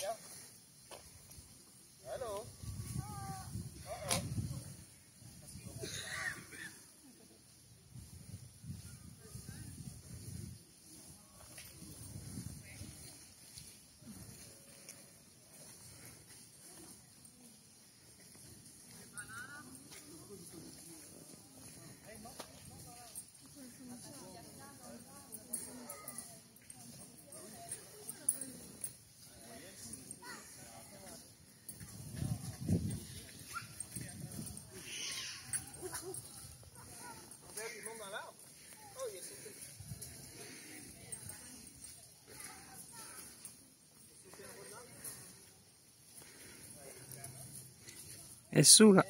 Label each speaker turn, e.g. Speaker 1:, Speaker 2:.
Speaker 1: Yeah.
Speaker 2: È sulla.